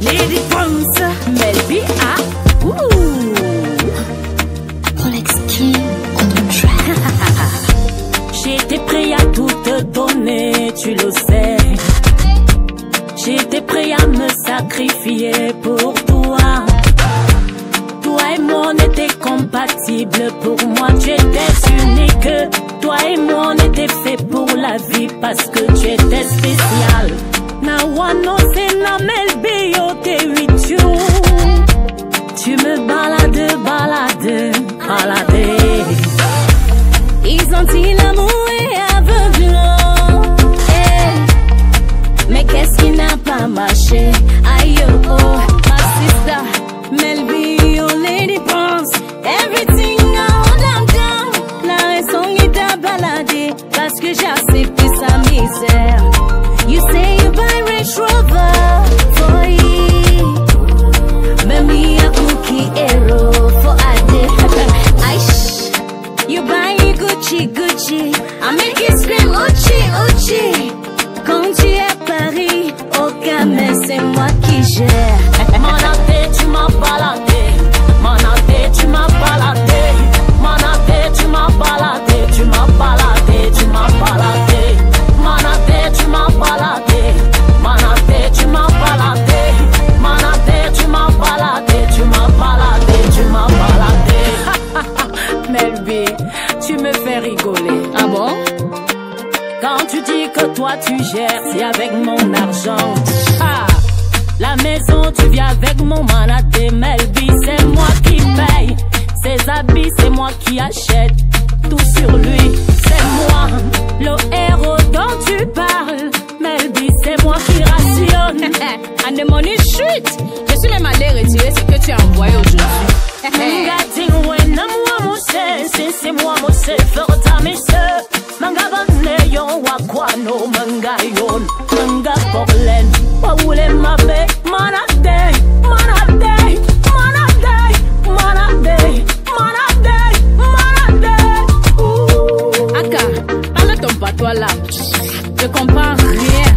Lady Prince, Melby, ah, ouh. Rolex King on the track. J'étais prêt à tout te donner, tu le sais. J'étais prêt à me sacrifier pour toi. Toi et moi, on était compatibles. Pour moi, tu étais unique. Toi et moi, on était fait pour la vie parce que tu étais spécial. Na wano c'est na melbi Balade, balade, balade. Ils ont toi tu gères, c'est avec mon argent. Ah, la maison, tu viens avec mon manaté. Melby, c'est moi qui paye. Ses habits, c'est moi qui achète. Tout sur lui, c'est moi. Le héros dont tu parles. Melby, c'est moi qui rationne. Anemone chute. Je suis même allé retirer ce que tu as envoyé aujourd'hui. Sisi mwa mose, ferta wakwano, manga yon, manga porlen. Wawule mabe, mana day, mana day, mana day, mana day, mana day, mana day. Aka, parle ton patois là. Je comprends rien.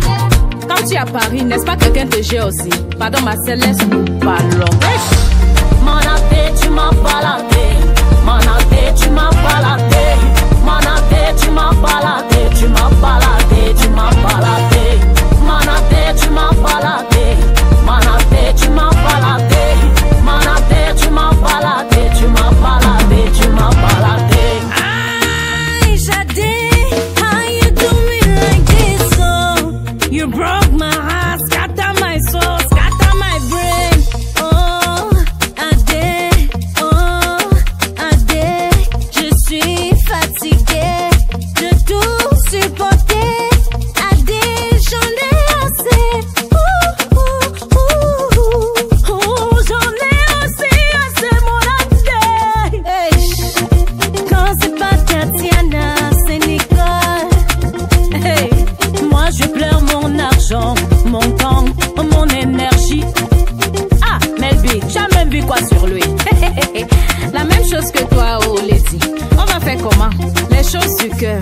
Quand tu es à Paris, n'est-ce pas quelqu'un te gère aussi? Pardon, ma céleste, nous parlons. Manate, tu m'as baladé. Mon temps, mon énergie. Ah, Melby, j'ai même vu quoi sur lui. La même chose que toi, oh. On va faire comment? Les choses du cœur.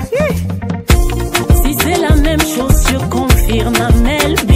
Si c'est la même chose, je confirme à Melby.